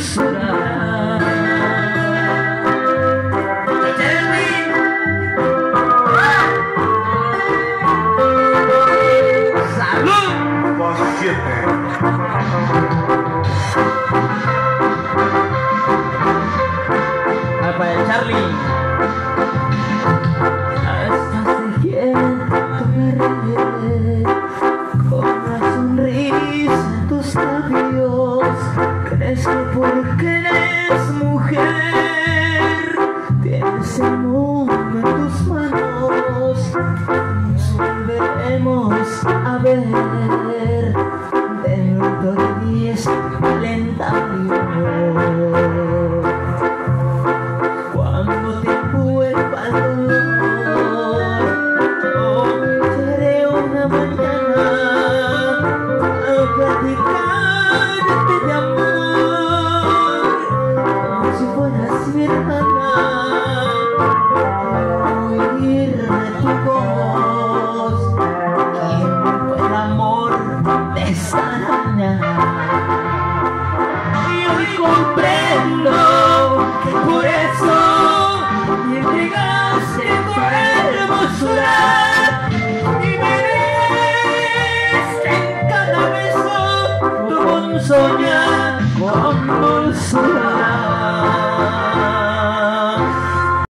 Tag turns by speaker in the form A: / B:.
A: Ya, Charlie. Hasta si quieres esto porque eres mujer, tienes el mundo en tus manos, nos volveremos a ver dentro de diez calendarios. Cuando te vuelva el dolor, oh, seré una mañana a platicar. sana. Y hoy comprendo que por eso me entregaste tu hermosura. Y me en cada beso como un soñar, con dulzura.